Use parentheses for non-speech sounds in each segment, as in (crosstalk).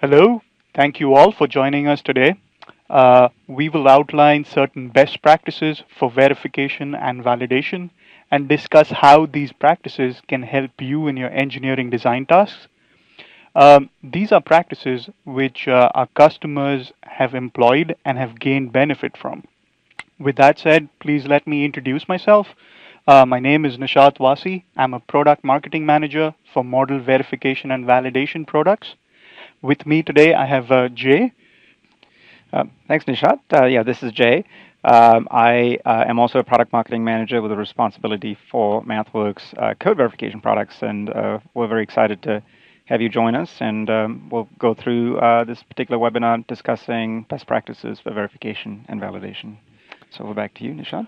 Hello, thank you all for joining us today. Uh, we will outline certain best practices for verification and validation and discuss how these practices can help you in your engineering design tasks. Um, these are practices which uh, our customers have employed and have gained benefit from. With that said, please let me introduce myself. Uh, my name is Nishaat Vasi. I'm a product marketing manager for model verification and validation products. With me today, I have uh, Jay. Uh, thanks, Nishaat. Uh, yeah, this is Jay. Um, I uh, am also a product marketing manager with a responsibility for MathWorks uh, code verification products, and uh, we're very excited to have you join us. And um, we'll go through this particular webinar discussing best practices for verification and validation. So we're back to you, Nishaat.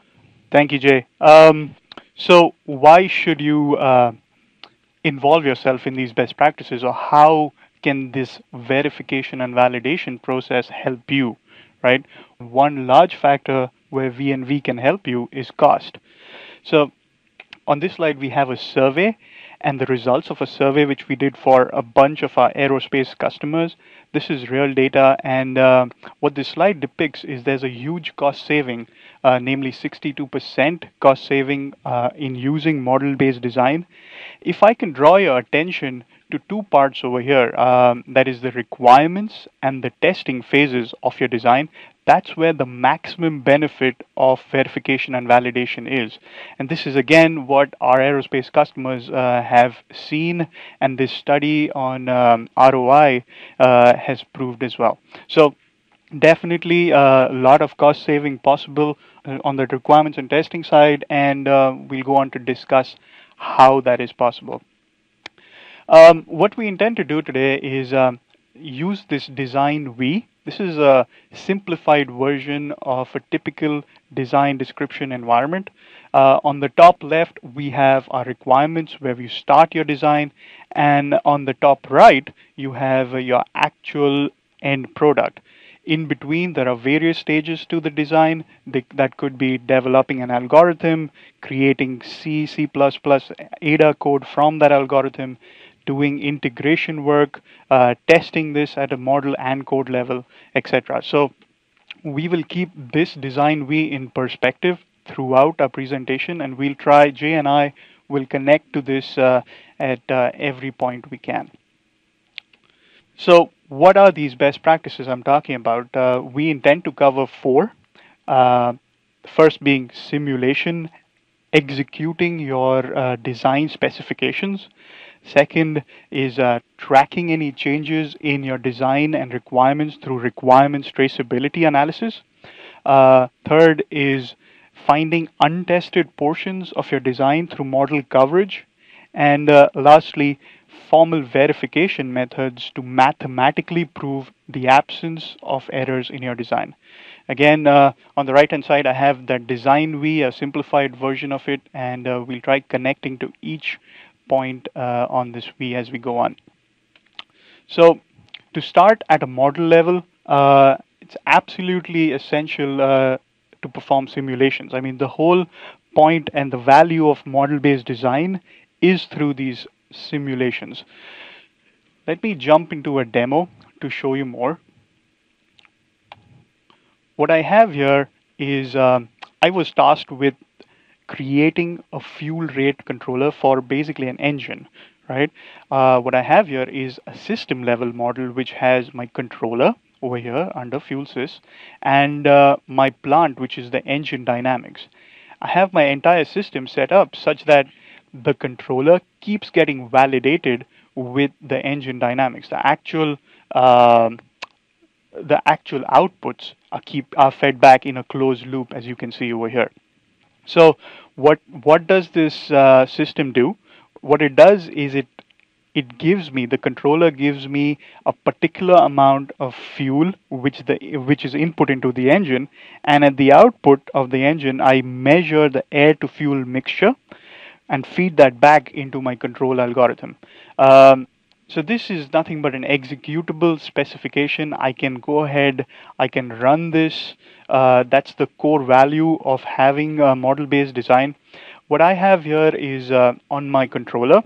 Thank you, Jay. Um, so, why should you involve yourself in these best practices, or how can this verification and validation process help you, right? One large factor where VNV can help you is cost. So on this slide, we have a survey and the results of a survey which we did for a bunch of our aerospace customers. This is real data, and uh, what this slide depicts is there's a huge cost saving, uh, namely 62% cost saving uh, in using model based design. If I can draw your attention to two parts over here. Um, that is the requirements and the testing phases of your design. That's where the maximum benefit of verification and validation is. And this is again what our aerospace customers uh, have seen, and this study on um, ROI uh, has proved as well. So definitely a uh, lot of cost saving possible uh, on the requirements and testing side and uh, we'll go on to discuss how that is possible um, what we intend to do today is um, use this design V. This is a simplified version of a typical design description environment. Uh, on the top left, we have our requirements where you start your design, and on the top right, you have your actual end product. In between, there are various stages to the design. That could be developing an algorithm, creating C, C++, Ada code from that algorithm, doing integration work, uh, testing this at a model and code level, etc. So we will keep this design V in perspective throughout our presentation and we'll try, Jay and I will connect to this uh, at uh, every point we can. So what are these best practices I'm talking about? Uh, we intend to cover four. Uh, first being simulation, executing your uh, design specifications. Second is uh, tracking any changes in your design and requirements through requirements traceability analysis. Uh, third is finding untested portions of your design through model coverage. And uh, lastly, formal verification methods to mathematically prove the absence of errors in your design. Again, uh, on the right hand side, I have that design V, a simplified version of it, and uh, we'll try connecting to each point uh, on this V as we go on. So to start at a model level, uh, it's absolutely essential uh, to perform simulations. I mean, the whole point and the value of model-based design is through these simulations. Let me jump into a demo to show you more. What I have here is um, I was tasked with creating a fuel rate controller for basically an engine, right? Uh, what I have here is a system level model which has my controller over here under fuel sys and uh, my plant which is the engine dynamics. I have my entire system set up such that the controller keeps getting validated with the engine dynamics. The actual um, the actual outputs are keep are fed back in a closed loop as you can see over here. So what what does this uh, system do? What it does is it it gives me the controller gives me a particular amount of fuel which the which is input into the engine and at the output of the engine I measure the air to fuel mixture and feed that back into my control algorithm. Um, so this is nothing but an executable specification. I can go ahead, I can run this. Uh, that's the core value of having a model-based design. What I have here is uh, on my controller,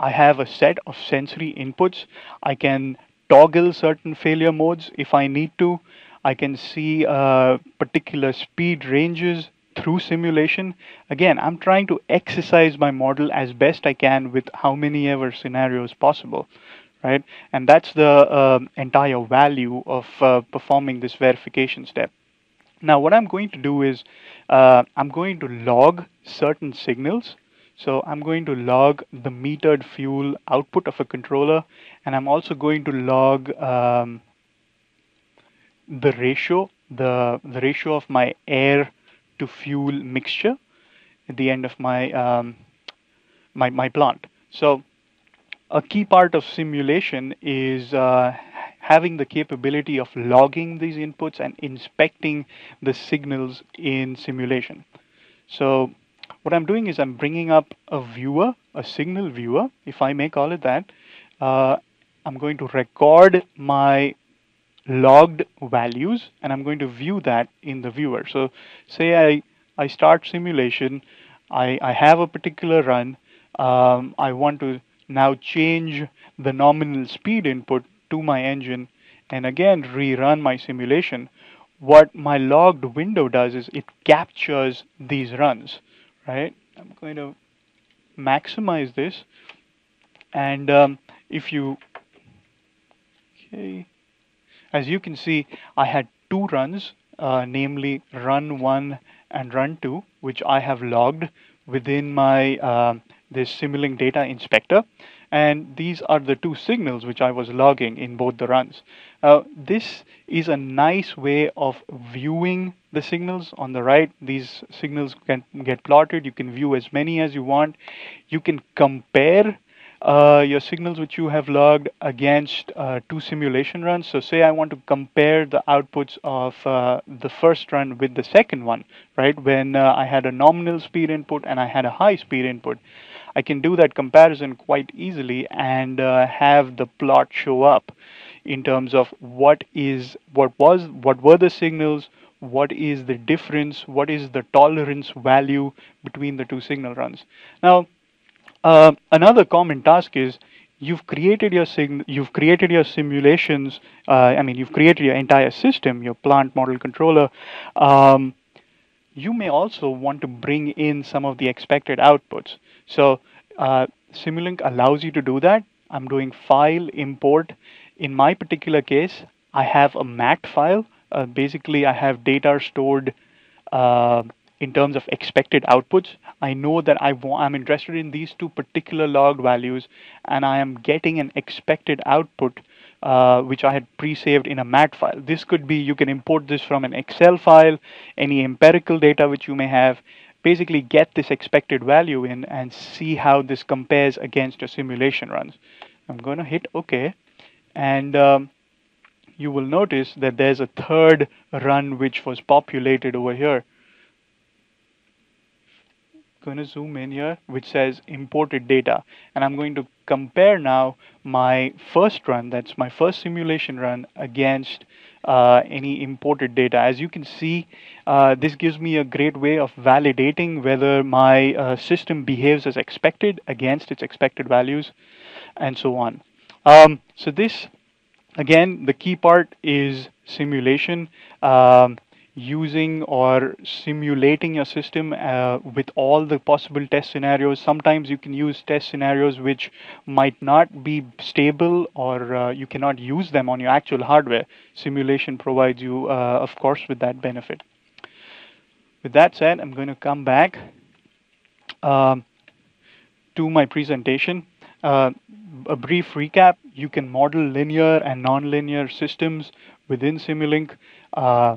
I have a set of sensory inputs. I can toggle certain failure modes if I need to. I can see uh, particular speed ranges through simulation. Again, I'm trying to exercise my model as best I can with how many ever scenarios possible, right? And that's the uh, entire value of uh, performing this verification step. Now, what I'm going to do is uh, I'm going to log certain signals. So I'm going to log the metered fuel output of a controller, and I'm also going to log um, the ratio, the, the ratio of my air to fuel mixture at the end of my, um, my, my plant. So a key part of simulation is uh, having the capability of logging these inputs and inspecting the signals in simulation. So what I'm doing is I'm bringing up a viewer, a signal viewer, if I may call it that. Uh, I'm going to record my logged values and I'm going to view that in the viewer. So say I, I start simulation, I, I have a particular run, um, I want to now change the nominal speed input to my engine and again rerun my simulation. What my logged window does is it captures these runs, right? I'm going to maximize this and um, if you okay as you can see, I had two runs, uh, namely run one and run two, which I have logged within my uh, this Simulink data inspector. And these are the two signals which I was logging in both the runs. Uh, this is a nice way of viewing the signals on the right. These signals can get plotted. You can view as many as you want. You can compare uh, your signals which you have logged against uh, two simulation runs. So say I want to compare the outputs of uh, the first run with the second one, right? When uh, I had a nominal speed input and I had a high speed input. I can do that comparison quite easily and uh, have the plot show up in terms of what is what was what were the signals what is the difference what is the tolerance value between the two signal runs now uh, another common task is you've created your you've created your simulations. Uh, I mean, you've created your entire system, your plant model controller. Um, you may also want to bring in some of the expected outputs. So uh, Simulink allows you to do that. I'm doing file import. In my particular case, I have a MAT file. Uh, basically, I have data stored uh, in terms of expected outputs. I know that I am interested in these two particular logged values and I am getting an expected output uh, which I had pre-saved in a MAT file. This could be, you can import this from an Excel file, any empirical data which you may have, basically get this expected value in and see how this compares against your simulation runs. I'm going to hit OK and um, you will notice that there's a third run which was populated over here going to zoom in here which says imported data and I'm going to compare now my first run that's my first simulation run against uh, any imported data. As you can see uh, this gives me a great way of validating whether my uh, system behaves as expected against its expected values and so on. Um, so this again the key part is simulation. Um, using or simulating your system uh, with all the possible test scenarios. Sometimes you can use test scenarios which might not be stable or uh, you cannot use them on your actual hardware. Simulation provides you, uh, of course, with that benefit. With that said, I'm going to come back um, to my presentation. Uh, a brief recap, you can model linear and nonlinear systems within Simulink. Uh,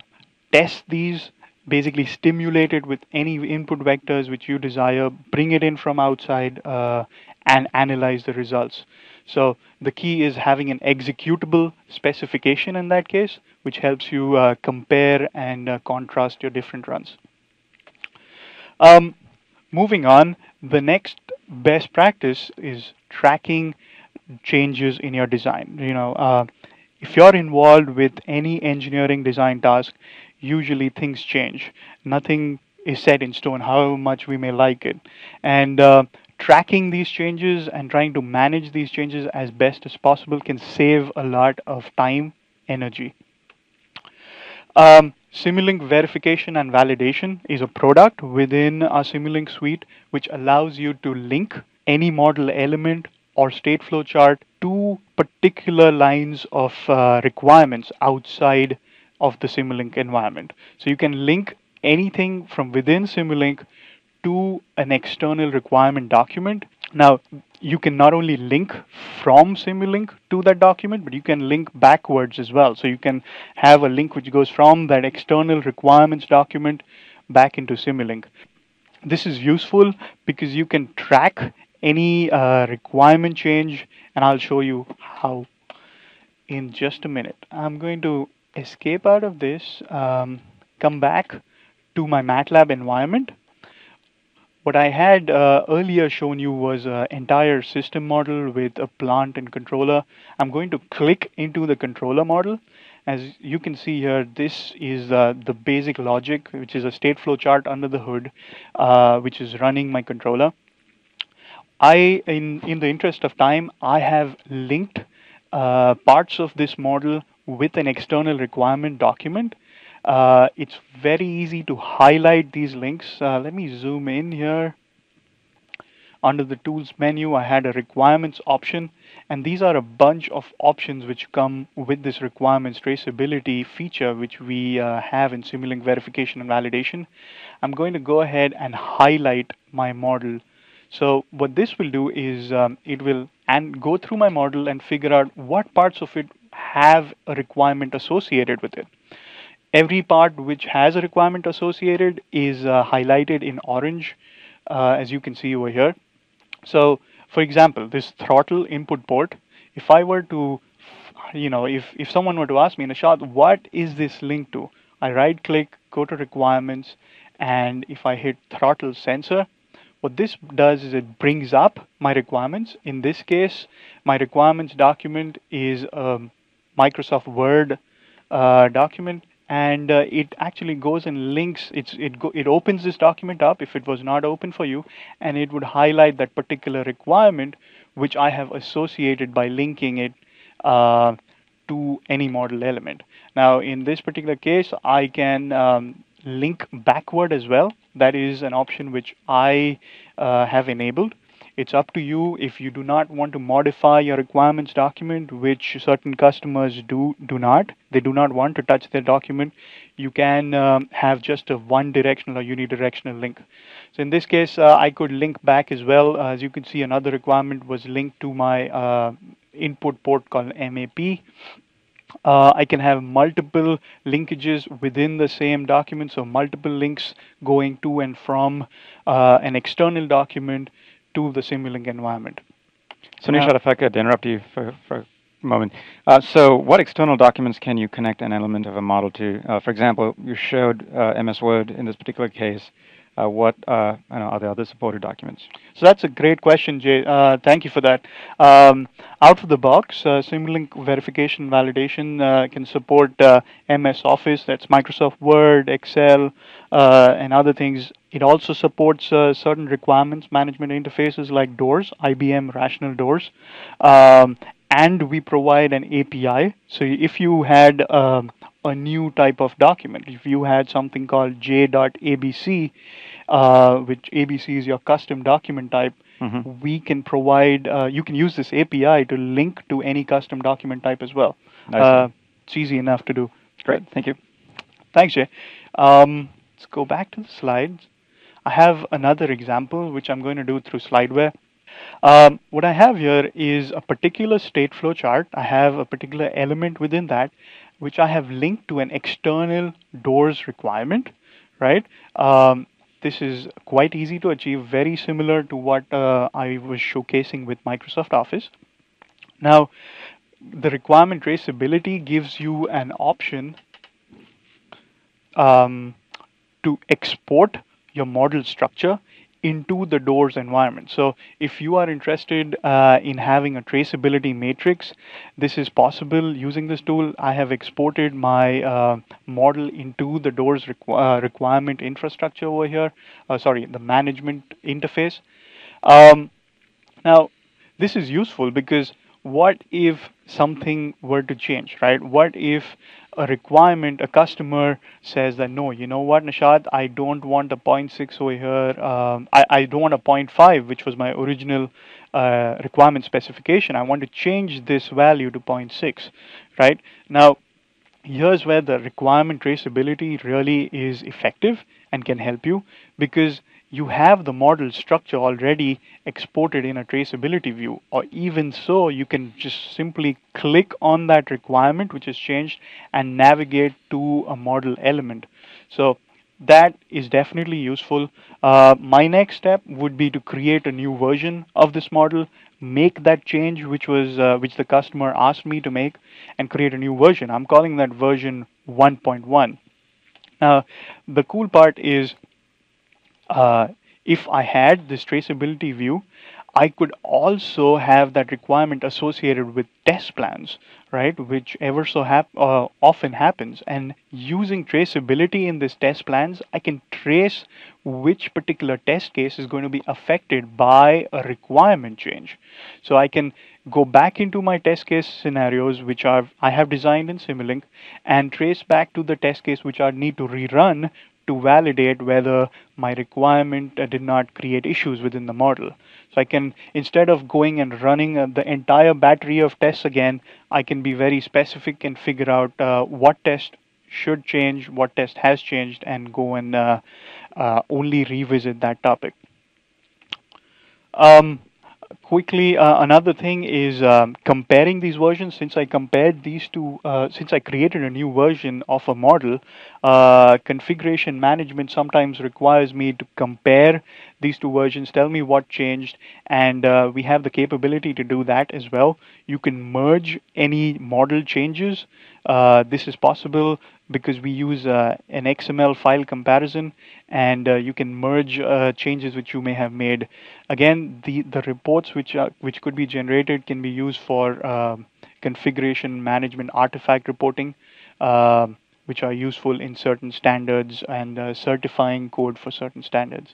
test these basically stimulate it with any input vectors which you desire, bring it in from outside, uh, and analyze the results. So the key is having an executable specification in that case, which helps you uh, compare and uh, contrast your different runs. Um, moving on, the next best practice is tracking changes in your design. You know, uh, if you're involved with any engineering design task, usually things change. Nothing is set in stone, however much we may like it. And uh, tracking these changes and trying to manage these changes as best as possible can save a lot of time, energy. Um, Simulink verification and validation is a product within our Simulink suite which allows you to link any model element or Stateflow chart to particular lines of uh, requirements outside of the Simulink environment. So you can link anything from within Simulink to an external requirement document. Now, you can not only link from Simulink to that document, but you can link backwards as well. So you can have a link which goes from that external requirements document back into Simulink. This is useful because you can track any uh, requirement change, and I'll show you how in just a minute. I'm going to escape out of this, um, come back to my MATLAB environment what I had uh, earlier shown you was an entire system model with a plant and controller. I'm going to click into the controller model. As you can see here, this is uh, the basic logic, which is a Stateflow chart under the hood, uh, which is running my controller. I, in, in the interest of time, I have linked uh, parts of this model with an external requirement document uh, it's very easy to highlight these links. Uh, let me zoom in here. Under the tools menu, I had a requirements option, and these are a bunch of options which come with this requirements traceability feature, which we uh, have in Simulink verification and validation. I'm going to go ahead and highlight my model. So what this will do is um, it will and go through my model and figure out what parts of it have a requirement associated with it every part which has a requirement associated is uh, highlighted in orange uh, as you can see over here. So for example, this throttle input port, if I were to, you know, if, if someone were to ask me, Nishaat, what is this linked to? I right click, go to requirements, and if I hit throttle sensor, what this does is it brings up my requirements. In this case, my requirements document is a Microsoft Word uh, document and uh, it actually goes and links it's it go, it opens this document up if it was not open for you and it would highlight that particular requirement which I have associated by linking it uh, to any model element. Now in this particular case I can um, link backward as well. That is an option which I uh, have enabled it's up to you if you do not want to modify your requirements document, which certain customers do do not. They do not want to touch their document. You can um, have just a one directional or unidirectional link. So in this case, uh, I could link back as well. Uh, as you can see, another requirement was linked to my uh, input port called MAP. Uh, I can have multiple linkages within the same document, so multiple links going to and from uh, an external document to the Simulink environment. So, Nishaat, if I could interrupt you for, for a moment. Uh, so, what external documents can you connect an element of a model to? Uh, for example, you showed uh, MS Word in this particular case. Uh, what uh, know, are the other supported documents? So that's a great question, Jay. Uh, thank you for that. Um, out of the box, uh, Simulink verification validation uh, can support uh, MS Office, that's Microsoft Word, Excel, and other things. It also supports certain requirements management interfaces like DOORS, IBM Rational DOORS, um, and we provide an API. So if you had um, a new type of document, if you had something called j.abc, uh, which ABC is your custom document type, mm-hmm. we can provide, uh, you can use this API to link to any custom document type as well. Nice. Uh, it's easy enough to do. Great, thank you. Thanks, Jay. Um, let's go back to the slides. I have another example which I'm going to do through Slideware. Um, what I have here is a particular Stateflow chart. I have a particular element within that which I have linked to an external DOORS requirement, right? Um, this is quite easy to achieve, very similar to what uh, I was showcasing with Microsoft Office. Now, the requirement traceability gives you an option um, to export your model structure into the DOORS environment. So if you are interested uh, in having a traceability matrix, this is possible using this tool. I have exported my uh, model into the DOORS requ uh, requirement infrastructure over here. Uh, sorry, the management interface. Um, now, this is useful because what if something were to change, right? What if a requirement, a customer says that no, you know what, Nishaat, I don't want a 0.6 over here. Um, I, I don't want a 0.5, which was my original uh, requirement specification. I want to change this value to 0.6, right? Now, here's where the requirement traceability really is effective and can help you because you have the model structure already exported in a traceability view or even so you can just simply click on that requirement which is changed and navigate to a model element. So that is definitely useful. Uh, my next step would be to create a new version of this model make that change which was uh, which the customer asked me to make and create a new version. I'm calling that version 1.1 now the cool part is uh, if I had this traceability view, I could also have that requirement associated with test plans, right? Which ever so hap- uh, often happens. And using traceability in these test plans, I can trace which particular test case is going to be affected by a requirement change. So I can go back into my test case scenarios, which are I have designed in Simulink, and trace back to the test case which I need to rerun to validate whether my requirement uh, did not create issues within the model. So I can, instead of going and running uh, the entire battery of tests again, I can be very specific and figure out uh, what test should change, what test has changed, and go and uh, uh, only revisit that topic. Um, quickly, uh, another thing is um, comparing these versions. Since I compared these two, uh, since I created a new version of a model, uh, configuration management sometimes requires me to compare these two versions, tell me what changed, and uh, we have the capability to do that as well. You can merge any model changes. Uh, this is possible because we use uh, an XML file comparison and uh, you can merge uh, changes which you may have made. Again, the, the reports which, are, which could be generated can be used for um, configuration management artifact reporting, um, which are useful in certain standards and uh, certifying code for certain standards.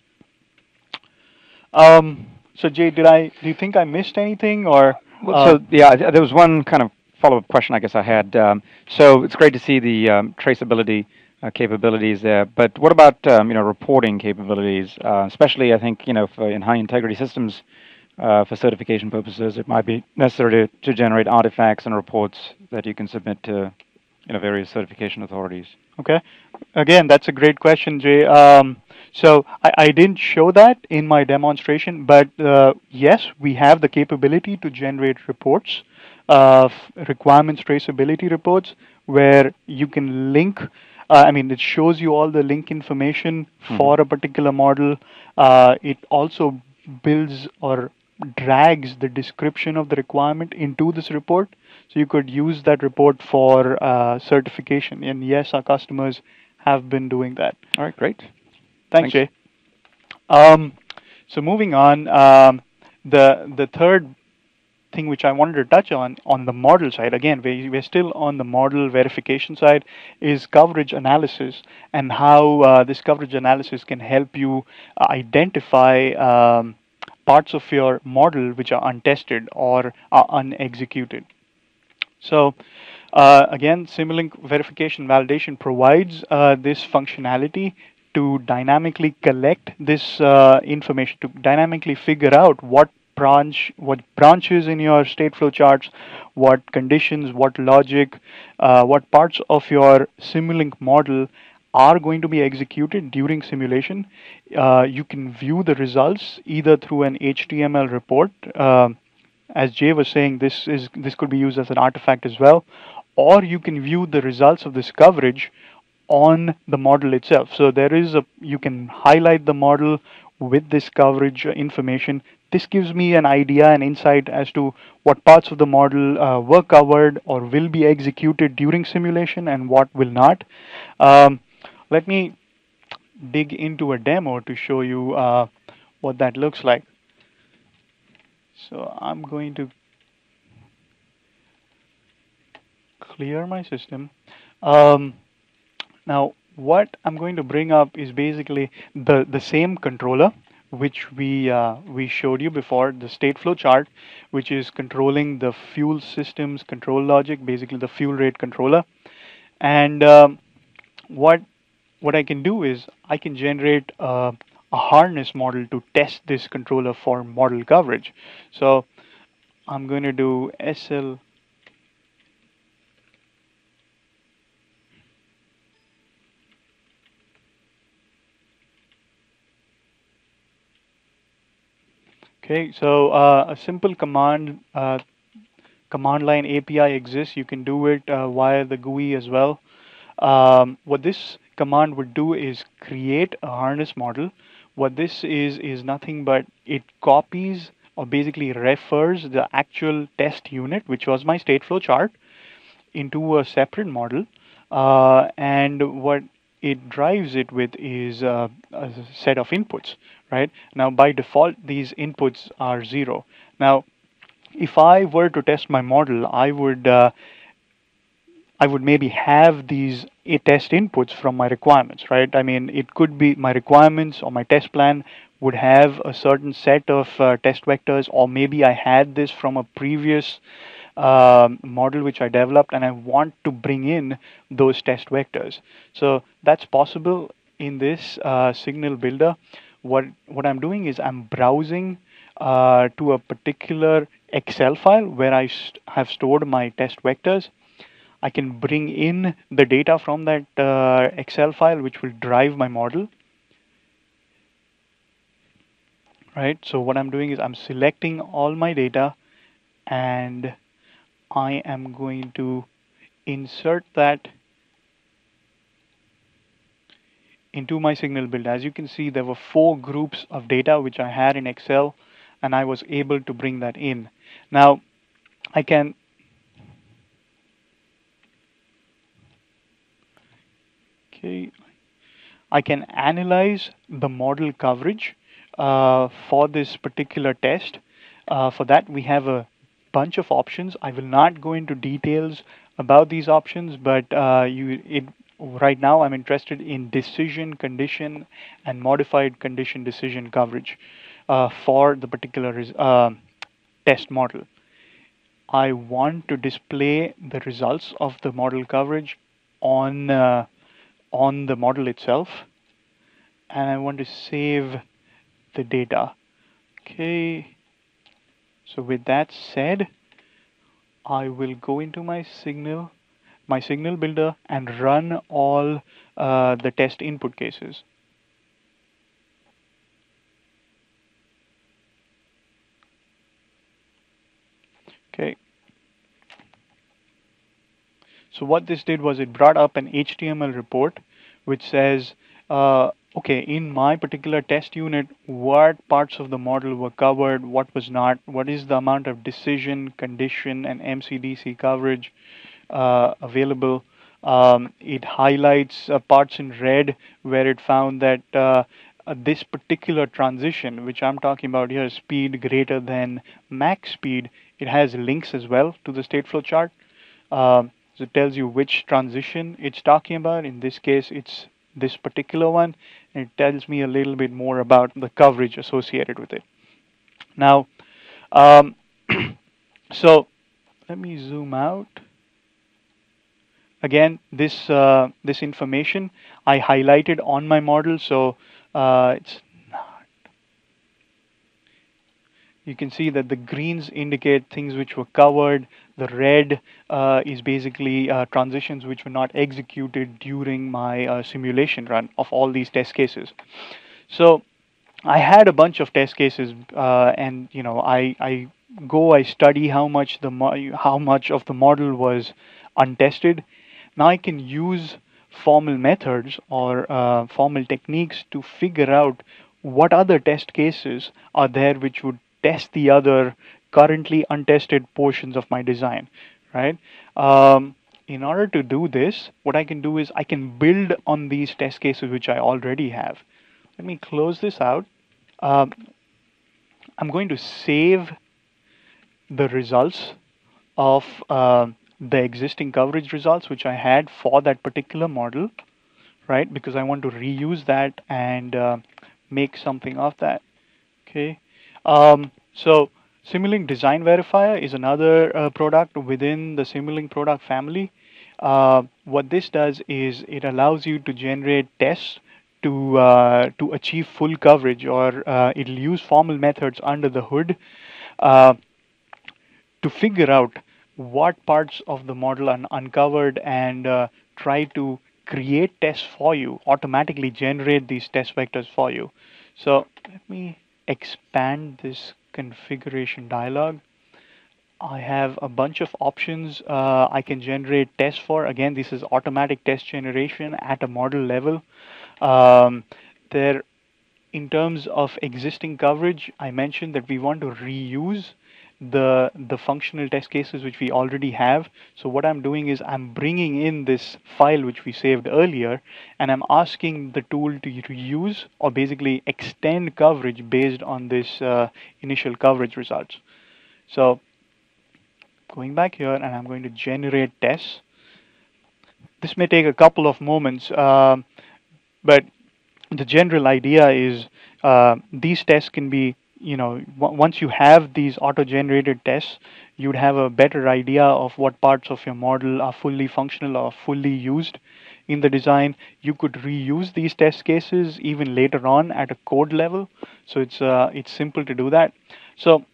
Um, so Jay, did I, do you think I missed anything or? Well, so yeah, there was one kind of follow-up question I guess I had. Um, so it's great to see the um, traceability uh, capabilities there, but what about um, you know reporting capabilities? Uh, especially, I think you know for in high integrity systems, uh, for certification purposes, it might be necessary to, to generate artifacts and reports that you can submit to you know various certification authorities. Okay, again, that's a great question, Jay. Um, so I, I, didn't show that in my demonstration, but uh, yes, we have the capability to generate reports of requirements traceability reports where you can link. Uh, I mean, it shows you all the link information mm-hmm. for a particular model. Uh, it also builds or drags the description of the requirement into this report. So you could use that report for uh, certification. And yes, our customers have been doing that. All right, great. Thanks, Thanks. Jay. Um, so moving on, um, the the third thing which I wanted to touch on on the model side, again, we, we're still on the model verification side, is coverage analysis and how uh, this coverage analysis can help you uh, identify um, parts of your model which are untested or are unexecuted. So uh, again, Simulink verification validation provides uh, this functionality to dynamically collect this uh, information, to dynamically figure out what branch, what branches in your Stateflow charts, what conditions, what logic, uh, what parts of your Simulink model are going to be executed during simulation. Uh, you can view the results either through an HTML report. Uh, as Jay was saying, this is this could be used as an artifact as well, or you can view the results of this coverage on the model itself. So there is a you can highlight the model with this coverage information this gives me an idea and insight as to what parts of the model uh, were covered or will be executed during simulation and what will not. Um, let me dig into a demo to show you uh, what that looks like. So I'm going to clear my system. Um, now what I'm going to bring up is basically the, the same controller which we uh, we showed you before, the Stateflow chart, which is controlling the fuel systems control logic, basically the fuel rate controller. And um, what what I can do is I can generate uh, a harness model to test this controller for model coverage. So I'm going to do SL Okay, so uh, a simple command uh, command line API exists. You can do it uh, via the GUI as well. Um, what this command would do is create a harness model. What this is is nothing but it copies or basically refers the actual test unit, which was my Stateflow chart, into a separate model. Uh, and what it drives it with is uh, a set of inputs right? Now by default, these inputs are zero. Now, if I were to test my model, I would uh, I would maybe have these test inputs from my requirements, right? I mean, it could be my requirements or my test plan would have a certain set of uh, test vectors, or maybe I had this from a previous uh, model which I developed and I want to bring in those test vectors. So that's possible in this uh, signal builder what what I'm doing is I'm browsing uh, to a particular Excel file where I st have stored my test vectors. I can bring in the data from that uh, Excel file, which will drive my model. Right. So what I'm doing is I'm selecting all my data, and I am going to insert that into my signal build. As you can see, there were four groups of data which I had in Excel, and I was able to bring that in. Now, I can okay, I can analyze the model coverage uh, for this particular test. Uh, for that, we have a bunch of options. I will not go into details about these options, but uh, you it right now I'm interested in decision condition and modified condition decision coverage uh, for the particular uh, test model. I want to display the results of the model coverage on uh, on the model itself and I want to save the data. Okay. So with that said I will go into my signal my signal builder and run all uh, the test input cases. Okay. So what this did was it brought up an HTML report which says, uh, okay, in my particular test unit, what parts of the model were covered, what was not, what is the amount of decision, condition, and MCDC coverage, available. Um, it highlights uh, parts in red where it found that uh, this particular transition, which I'm talking about here, speed greater than max speed, it has links as well to the Stateflow chart. Um, so it tells you which transition it's talking about. In this case, it's this particular one. And it tells me a little bit more about the coverage associated with it. Now, um, (clears throat) so let me zoom out again this uh, this information I highlighted on my model so uh, it's not you can see that the greens indicate things which were covered. The red uh, is basically uh, transitions which were not executed during my uh, simulation run of all these test cases. So I had a bunch of test cases uh, and you know I, I go I study how much the how much of the model was untested now I can use formal methods or uh, formal techniques to figure out what other test cases are there which would test the other currently untested portions of my design, right? Um, in order to do this, what I can do is I can build on these test cases which I already have. Let me close this out. Um, I'm going to save the results of uh, the existing coverage results which I had for that particular model, right? Because I want to reuse that and uh, make something of that. Okay. Um, so Simulink Design Verifier is another uh, product within the Simulink product family. Uh, what this does is it allows you to generate tests to uh, to achieve full coverage, or uh, it'll use formal methods under the hood uh, to figure out what parts of the model are uncovered and uh, try to create tests for you, automatically generate these test vectors for you. So let me expand this configuration dialog. I have a bunch of options uh, I can generate tests for. Again, this is automatic test generation at a model level. Um, there, in terms of existing coverage, I mentioned that we want to reuse the the functional test cases which we already have. So what I'm doing is I'm bringing in this file which we saved earlier, and I'm asking the tool to reuse or basically extend coverage based on this uh, initial coverage results. So going back here, and I'm going to generate tests. This may take a couple of moments, uh, but the general idea is uh, these tests can be you know, once you have these auto-generated tests, you'd have a better idea of what parts of your model are fully functional or fully used in the design. You could reuse these test cases even later on at a code level. So it's uh, it's simple to do that. So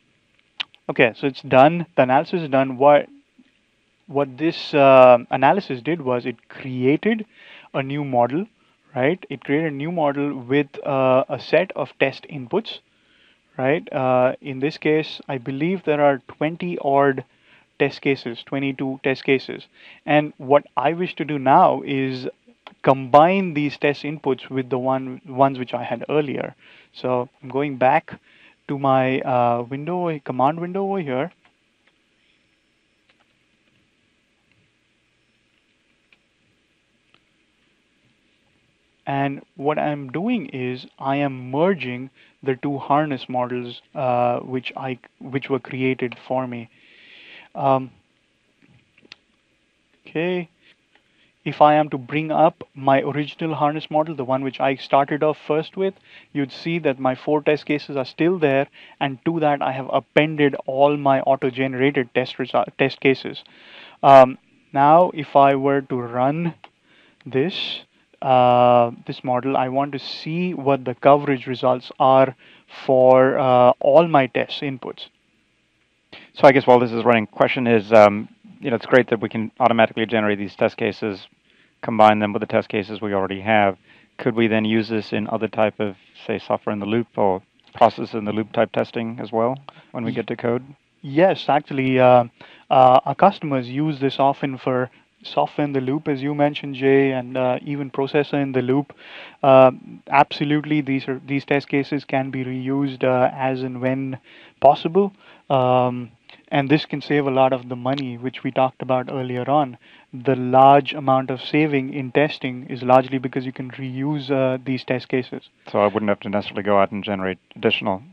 okay, so it's done. The analysis is done. What what this uh, analysis did was it created a new model, right? It created a new model with uh, a set of test inputs right? Uh, in this case, I believe there are 20 odd test cases, 22 test cases. And what I wish to do now is combine these test inputs with the one ones which I had earlier. So I'm going back to my uh, window, command window over here. And what I'm doing is I am merging the two harness models uh, which I which were created for me. Um, okay, if I am to bring up my original harness model, the one which I started off first with, you'd see that my four test cases are still there, and to that I have appended all my auto-generated test test cases. Um, now, if I were to run this, uh, this model, I want to see what the coverage results are for uh, all my test inputs. So I guess while this is running, question is, um, you know, it's great that we can automatically generate these test cases, combine them with the test cases we already have. Could we then use this in other type of, say, software in the loop or process in the loop type testing as well when we get to code? Yes, actually, uh, uh, our customers use this often for software in the loop, as you mentioned, Jay, and uh, even processor in the loop. Uh, absolutely, these are these test cases can be reused uh, as and when possible, um, and this can save a lot of the money, which we talked about earlier on. The large amount of saving in testing is largely because you can reuse uh, these test cases. So I wouldn't have to necessarily go out and generate additional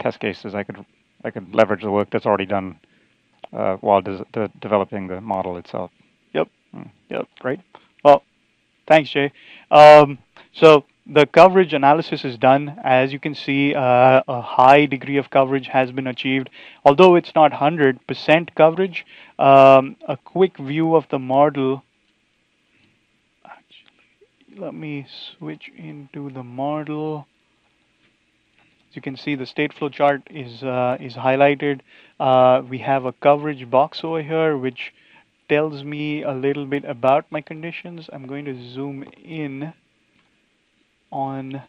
test cases. I could I could leverage the work that's already done uh, while de- developing the model itself. Mm, yep, great. Well, thanks, Jay. Um, so the coverage analysis is done. As you can see, uh, a high degree of coverage has been achieved. Although it's not 100% coverage, um, a quick view of the model. Actually, let me switch into the model. As you can see, the Stateflow chart is uh, is highlighted. Uh, we have a coverage box over here, which tells me a little bit about my conditions. I'm going to zoom in on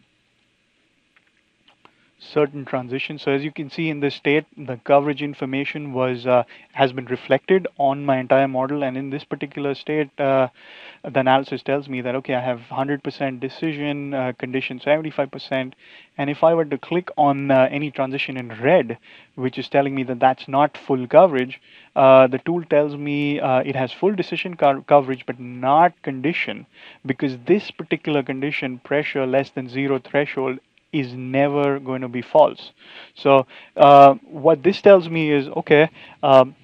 certain transitions. So as you can see in this state, the coverage information was uh, has been reflected on my entire model. And in this particular state, uh, the analysis tells me that, okay, I have 100% decision, uh, condition 75%. And if I were to click on uh, any transition in red, which is telling me that that's not full coverage, uh, the tool tells me uh, it has full decision co coverage, but not condition, because this particular condition, pressure less than zero threshold, is never going to be false. So uh, what this tells me is, okay, um,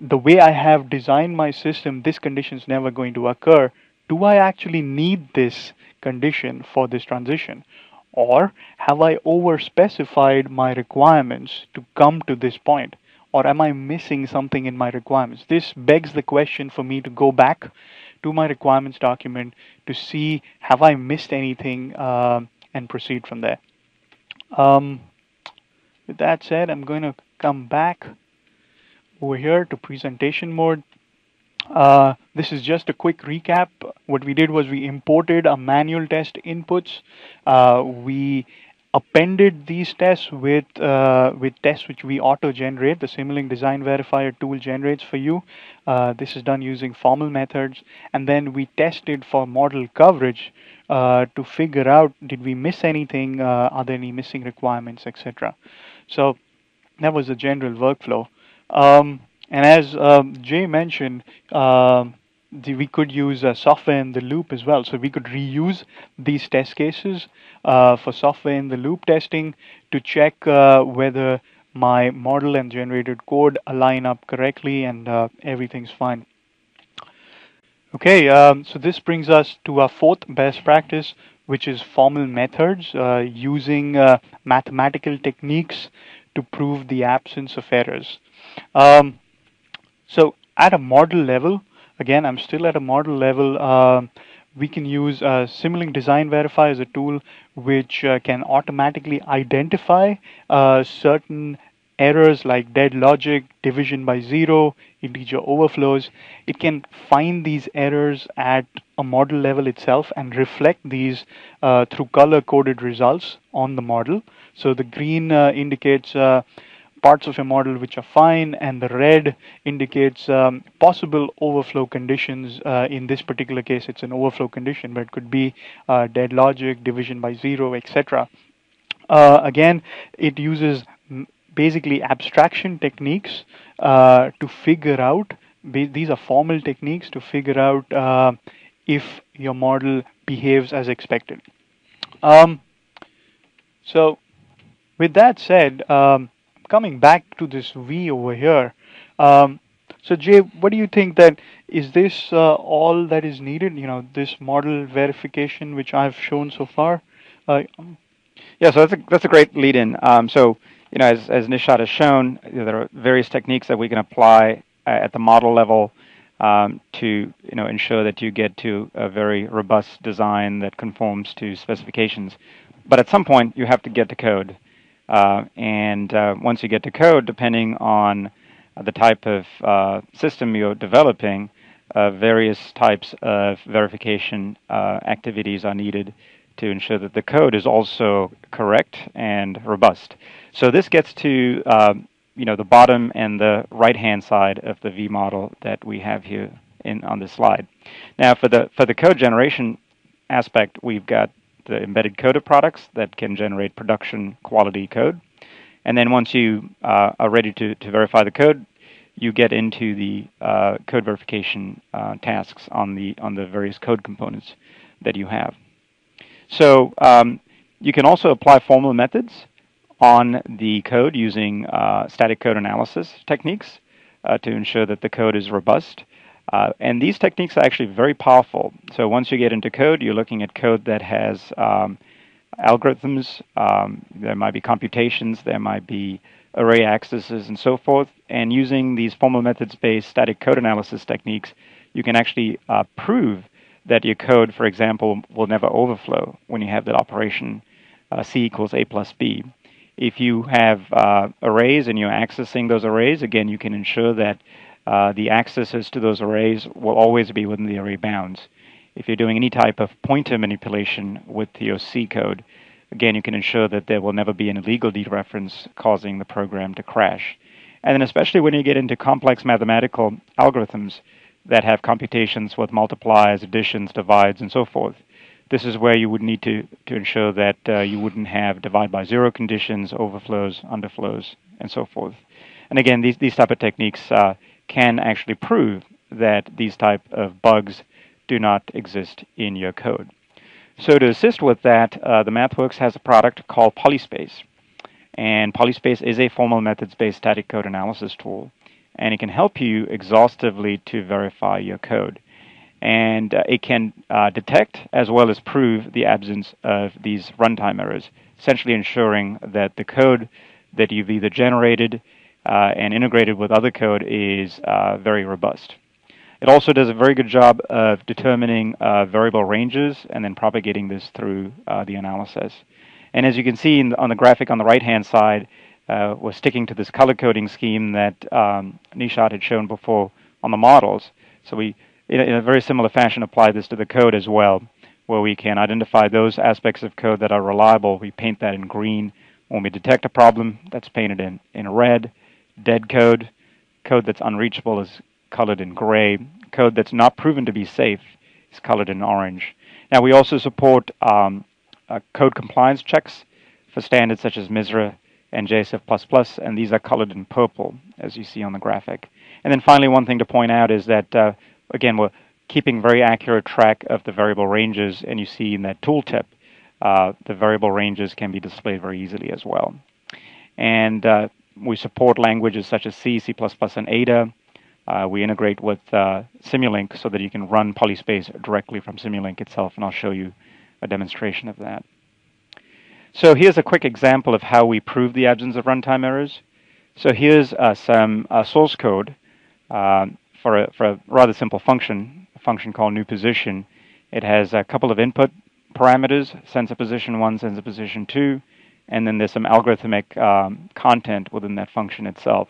the way I have designed my system, this condition is never going to occur. Do I actually need this condition for this transition? Or have I overspecified my requirements to come to this point? Or am I missing something in my requirements? This begs the question for me to go back to my requirements document to see have I missed anything uh, and proceed from there. Um, with that said, I'm going to come back over here to presentation mode. Uh, this is just a quick recap. What we did was we imported a manual test inputs. Uh, we appended these tests with uh, with tests which we auto generate. The Simulink Design Verifier tool generates for you. Uh, this is done using formal methods, and then we tested for model coverage uh, to figure out did we miss anything, uh, are there any missing requirements, etc. So that was the general workflow. Um, and as um, Jay mentioned, um, the, we could use uh, software in the loop as well. So we could reuse these test cases uh, for software in the loop testing to check uh, whether my model and generated code align up correctly and uh, everything's fine. Okay, um, so this brings us to our fourth best practice, which is formal methods uh, using uh, mathematical techniques to prove the absence of errors. Um, so at a model level, again, I'm still at a model level. Uh, we can use uh, Simulink Design Verify as a tool which uh, can automatically identify uh, certain errors like dead logic, division by zero, integer overflows. It can find these errors at a model level itself and reflect these uh, through color coded results on the model. So the green uh, indicates uh, parts of a model which are fine, and the red indicates um, possible overflow conditions. Uh, in this particular case, it's an overflow condition, but it could be uh, dead logic, division by zero, etc. Uh, again, it uses basically abstraction techniques uh, to figure out. These are formal techniques to figure out uh, if your model behaves as expected. Um, so, with that said, um, coming back to this V over here. Um, so Jay, what do you think that is this uh, all that is needed? You know, this model verification which I've shown so far. Uh, yeah, so that's a that's a great lead-in. Um, so you know, as as Nishaat has shown, you know, there are various techniques that we can apply at the model level um, to you know ensure that you get to a very robust design that conforms to specifications. But at some point, you have to get to code. Uh, and uh, once you get to code, depending on the type of uh, system you're developing, uh, various types of verification uh, activities are needed to ensure that the code is also correct and robust. So this gets to um, you know the bottom and the right hand side of the V model that we have here in on this slide. Now for the for the code generation aspect, we've got the embedded coder products that can generate production quality code. And then once you uh, are ready to, to verify the code, you get into the uh, code verification uh, tasks on the on the various code components that you have. So um, you can also apply formal methods on the code using uh, static code analysis techniques uh, to ensure that the code is robust. Uh, and these techniques are actually very powerful. So once you get into code, you're looking at code that has um, algorithms, um, there might be computations, there might be array accesses, and so forth. And using these formal methods based static code analysis techniques, you can actually uh, prove that your code, for example, will never overflow when you have that operation uh, C equals A plus B. If you have uh, arrays and you're accessing those arrays, again, you can ensure that uh, the accesses to those arrays will always be within the array bounds. If you're doing any type of pointer manipulation with your C code, again, you can ensure that there will never be an illegal dereference causing the program to crash. And then, especially when you get into complex mathematical algorithms that have computations with multiplies, additions, divides, and so forth, this is where you would need to, to ensure that uh, you wouldn't have divide by zero conditions, overflows, underflows, and so forth. And again, these, these type of techniques uh, can actually prove that these type of bugs do not exist in your code. So to assist with that, uh, the MathWorks has a product called Polyspace. And Polyspace is a formal methods-based static code analysis tool. And it can help you exhaustively to verify your code. and uh, it can uh, detect as well as prove the absence of these runtime errors, essentially ensuring that the code that you've either generated uh, and integrated with other code is uh, very robust. It also does a very good job of determining uh, variable ranges and then propagating this through uh, the analysis. And as you can see the, on the graphic on the right-hand side, we're sticking to this color coding scheme that um, Nishaat had shown before on the models. So we in a, in a very similar fashion, apply this to the code as well, where we can identify those aspects of code that are reliable. We paint that in green. When we detect a problem, that's painted in, in red. Dead code, code that's unreachable is colored in gray. Code that's not proven to be safe is colored in orange. Now, we also support um, uh, code compliance checks for standards such as MISRA and JSF++, and these are colored in purple, as you see on the graphic. And then finally, one thing to point out is that uh, again, we're keeping very accurate track of the variable ranges, and you see in that tooltip, uh, the variable ranges can be displayed very easily as well. And uh, we support languages such as C, C++, and Ada. Uh, we integrate with uh, Simulink so that you can run Polyspace directly from Simulink itself, and I'll show you a demonstration of that. So here's a quick example of how we prove the absence of runtime errors. So here's uh, some uh, source code um, for a, for a rather simple function, a function called new position. It has a couple of input parameters, sensor position 1, sensor position 2, and then there's some algorithmic um, content within that function itself.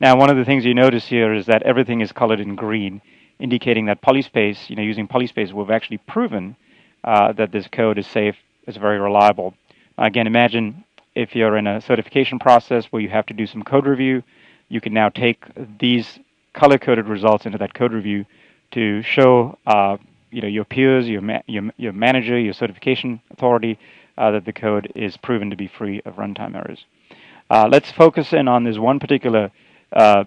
Now, one of the things you notice here is that everything is colored in green, indicating that Polyspace, you know, using Polyspace, we've actually proven uh, that this code is safe, is very reliable. Again, imagine if you're in a certification process where you have to do some code review, you can now take these color-coded results into that code review to show uh, you know your peers, your, ma- your, your manager, your certification authority uh, that the code is proven to be free of runtime errors. Uh, let's focus in on this one particular uh,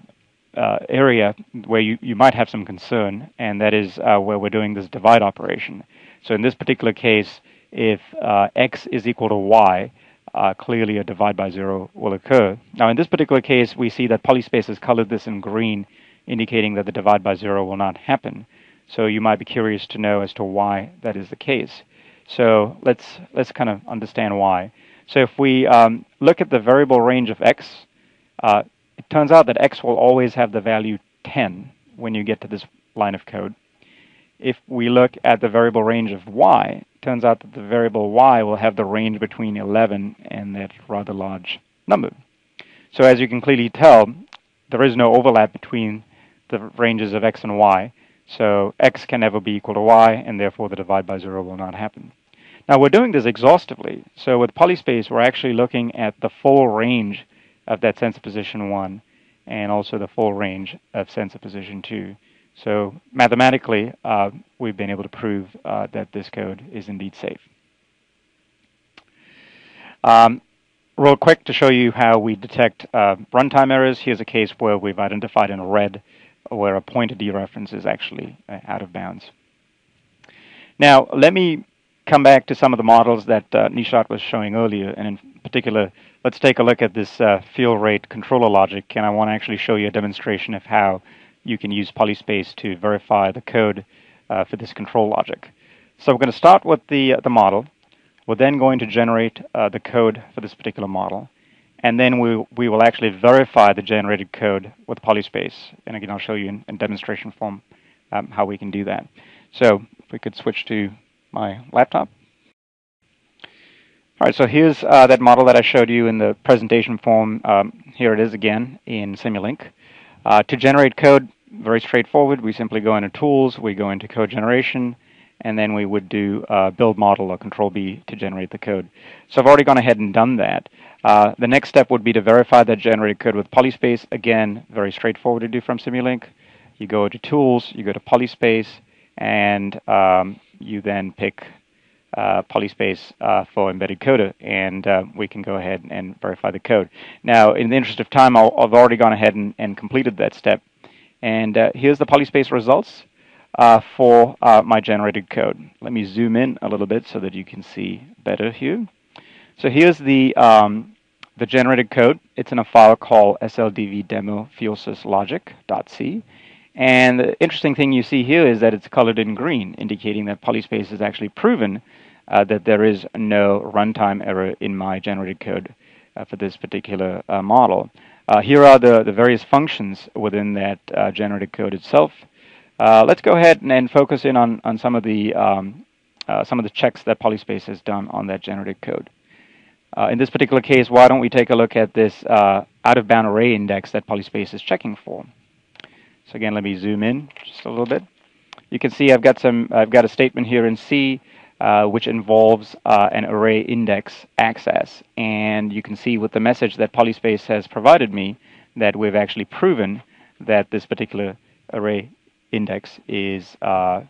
uh, area where you, you might have some concern, and that is uh, where we're doing this divide operation. So in this particular case, if x is equal to y, uh, clearly a divide by zero will occur. Now, in this particular case, we see that Polyspace has colored this in green indicating that the divide by zero will not happen. So you might be curious to know as to why that is the case. So let's let's kind of understand why. So if we um, look at the variable range of x, uh, it turns out that x will always have the value 10 when you get to this line of code. If we look at the variable range of y, turns out that the variable y will have the range between 11 and that rather large number. So as you can clearly tell, there is no overlap between the ranges of x and y. So x can never be equal to y, and therefore the divide by 0 will not happen. Now we're doing this exhaustively. So with Polyspace, we're actually looking at the full range of that sensor position 1 and also the full range of sensor position 2. So mathematically, uh, we've been able to prove uh, that this code is indeed safe. Um, real quick to show you how we detect uh, runtime errors, here's a case where we've identified in red where a pointer dereference is actually uh, out of bounds. Now, let me come back to some of the models that uh, Nishaat was showing earlier, and in particular, let's take a look at this uh, fuel rate controller logic, and I want to actually show you a demonstration of how you can use Polyspace to verify the code uh, for this control logic. So we're going to start with the, uh, the model. We're then going to generate uh, the code for this particular model and then we, we will actually verify the generated code with Polyspace. And again, I'll show you in, in demonstration form um, how we can do that. So if we could switch to my laptop. All right, so here's uh, that model that I showed you in the presentation form. Um, here it is again in Simulink. Uh, to generate code, very straightforward. We simply go into Tools, we go into Code Generation, and then we would do uh, Build Model or Control B to generate the code. So I've already gone ahead and done that. Uh, the next step would be to verify that generated code with Polyspace. Again, very straightforward to do from Simulink. You go to Tools, you go to Polyspace, and um, you then pick uh, Polyspace uh, for embedded coder, and uh, we can go ahead and verify the code. Now, in the interest of time, i have already gone ahead and, and, completed that step. And uh, here's the Polyspace results uh, for my generated code. Let me zoom in a little bit so that you can see better here. So here's the um, the generated code. It's in a file called sldv demo logic.c. And the interesting thing you see here is that it's colored in green, indicating that Polyspace has actually proven uh, that there is no runtime error in my generated code uh, for this particular uh, model. Uh, here are the, the various functions within that uh, generated code itself. Uh, let's go ahead and, and, focus in on, on some of the um, some of the checks that Polyspace has done on that generated code. in this particular case, why don't we take a look at this out-of-bound array index that Polyspace is checking for. So again, let me zoom in just a little bit. You can see I've got some. I've got a statement here in C uh, which involves uh, an array index access. And you can see with the message that Polyspace has provided me that we've actually proven that this particular array index is uh,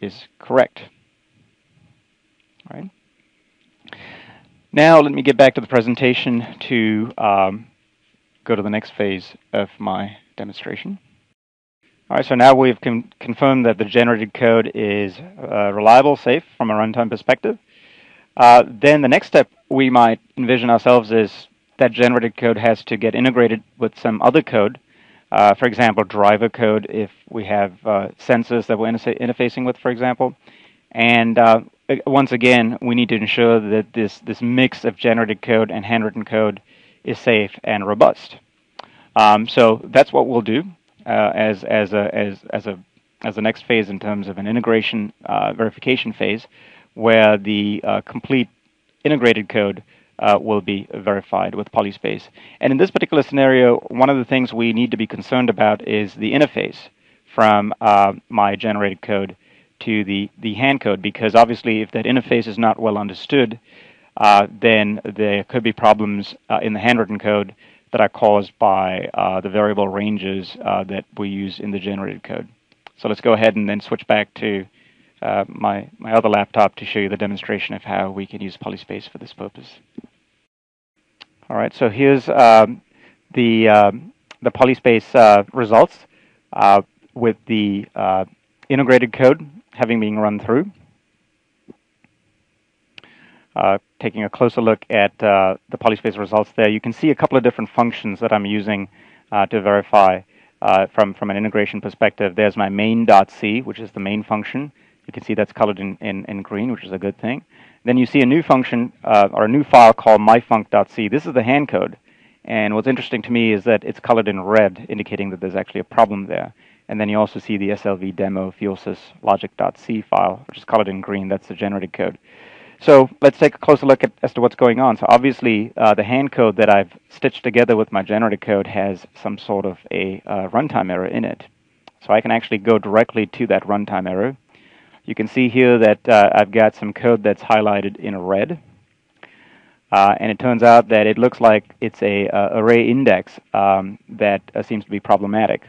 is correct. All right. Now let me get back to the presentation to um, go to the next phase of my demonstration. All right, so now we've con confirmed that the generated code is uh, reliable, safe from a runtime perspective. Uh, then the next step we might envision ourselves is that generated code has to get integrated with some other code. Uh, for example, driver code if we have uh, sensors that we're interfacing with, for example. And uh, once again, we need to ensure that this, this mix of generated code and handwritten code is safe and robust. Um, so that's what we'll do uh, as as a as as a as the next phase in terms of an integration uh, verification phase, where the uh, complete integrated code uh, will be verified with Polyspace. And in this particular scenario, one of the things we need to be concerned about is the interface from uh, my generated code to the, the hand code, because obviously if that interface is not well understood, uh, then there could be problems in the handwritten code that are caused by uh, the variable ranges uh, that we use in the generated code. So let's go ahead and then switch back to uh, my, my other laptop to show you the demonstration of how we can use Polyspace for this purpose. All right, so here's um, the, um, the Polyspace uh, results uh, with the uh, integrated code having been run through. Taking a closer look at uh, the Polyspace results there, you can see a couple of different functions that I'm using uh, to verify uh, from, from an integration perspective. There's my main.c, which is the main function. You can see that's colored in, in, in green, which is a good thing. Then you see a new function uh, or a new file called myfunc.c. This is the hand code. And what's interesting to me is that it's colored in red, indicating that there's actually a problem there. And then you also see the SLV demo fuelsys logic.c file, which is colored in green. That's the generated code. So let's take a closer look at as to what's going on. So obviously, uh, the hand code that I've stitched together with my generated code has some sort of a uh, runtime error in it. So I can actually go directly to that runtime error. You can see here that uh, I've got some code that's highlighted in red. Uh, and it turns out that it looks like it's a uh, array index um, that uh, seems to be problematic,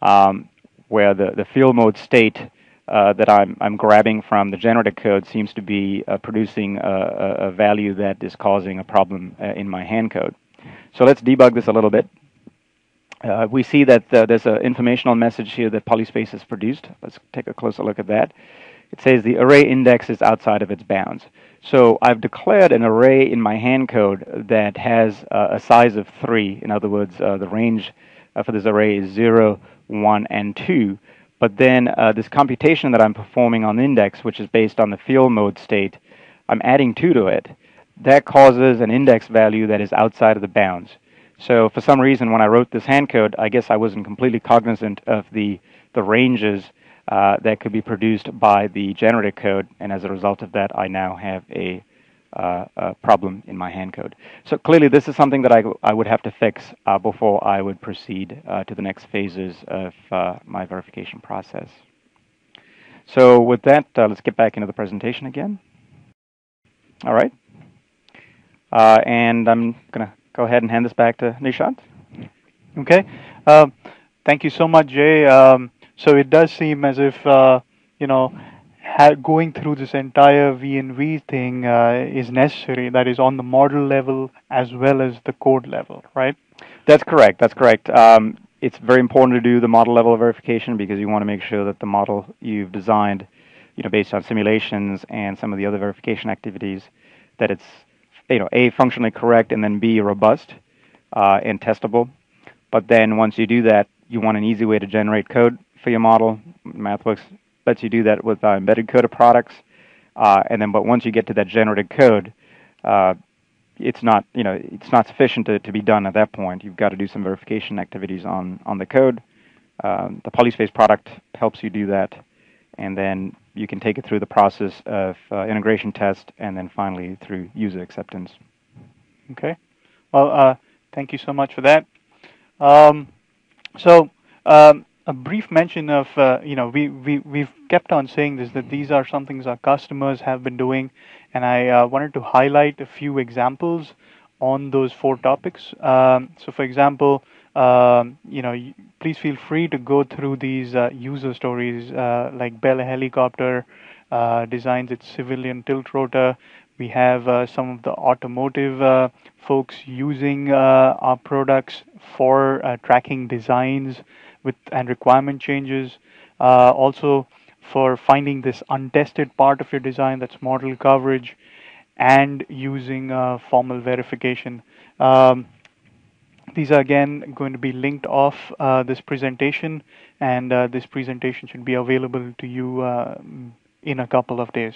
um, where the, the field mode state uh, that I'm, I'm grabbing from the generated code seems to be uh, producing a, a, value that is causing a problem uh, in my hand code. So let's debug this a little bit. Uh, we see that uh, there's an informational message here that Polyspace has produced. Let's take a closer look at that. It says the array index is outside of its bounds. So I've declared an array in my hand code that has a size of 3. In other words, the range for this array is 0, 1, and 2. But then uh, this computation that I'm performing on the index, which is based on the field mode state, I'm adding 2 to it. That causes an index value that is outside of the bounds. So for some reason, when I wrote this hand code, I guess I wasn't completely cognizant of the, the ranges uh, that could be produced by the generated code, and as a result of that, I now have a uh, uh, problem in my hand code. So clearly this is something that I, I would have to fix uh, before I would proceed uh, to the next phases of uh, my verification process. So with that, uh, let's get back into the presentation again. All right. and I'm going to go ahead and hand this back to Nishant. Okay. Thank you so much, Jay. Um, so it does seem as if, you know, ha- going through this entire V&V thing uh, is necessary. That is on the model level as well as the code level, right? That's correct. That's correct. Um, it's very important to do the model level verification because you want to make sure that the model you've designed, you know, based on simulations and some of the other verification activities, that it's, you know, a functionally correct and then b robust uh, and testable. But then once you do that, you want an easy way to generate code for your model, MathWorks lets you do that with uh, embedded coder products. Uh, and then, but once you get to that generated code, uh, it's not you know it's not sufficient to, to be done at that point. You've got to do some verification activities on on the code. Um, the Polyspace product helps you do that, and then you can take it through the process of uh, integration test, and then finally through user acceptance. Okay. Well, uh, thank you so much for that. Um, so. Um, a brief mention of uh, you know we, we we've kept on saying this that these are some things our customers have been doing. And i uh, wanted to highlight a few examples on those four topics. Um, so for example um, you know please feel free to go through these uh, user stories uh, like bell helicopter uh, designs its civilian tilt rotor. We have uh, some of the automotive folks using our products for tracking designs with and requirement changes. Uh, also for finding this untested part of your design that's model coverage and using uh, formal verification. Um, these are again going to be linked off uh, this presentation and uh, this presentation should be available to you uh, in a couple of days.